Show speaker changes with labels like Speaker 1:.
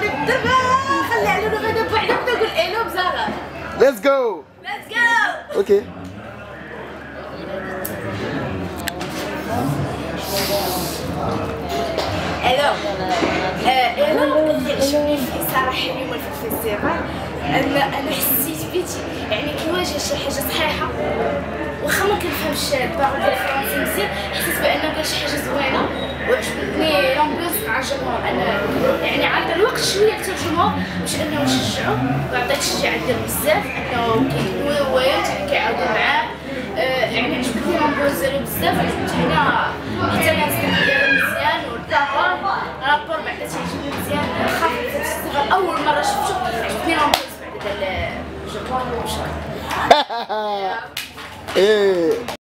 Speaker 1: دابا خلي على غدا بوحدها بدا نقول ألو بزهره
Speaker 2: ليتس جو
Speaker 1: ليتس جو أوكي ألو ألو اللي عجبني فيه صراحة اليوم في ال festival ان أنا حسيت بيت يعني كيواجه شي حاجة صحيحه واخا ما كنفهمش الباغ ديال الفرنسي مزيان حسيت بانه كان شي حاجة زوينه وعجبتني l'ambiance مع الجمهور أنا شوية الجمهور باش أنه نشجعوا وعطيت تشجيع ديال بزاف أنه كيكونوا هوايات اللي كيعاودوا معاه. آه، يعني عجبتني l'ambiance ديالو بزاف عجبت هنا الناس ديالو مزيان وال rappeur rappeur بعدا تيعجبني مزيان. خاف أول مرة شفتو عجبتني l'ambiance بعدا ديال الجمهور وشكرا
Speaker 2: إيه.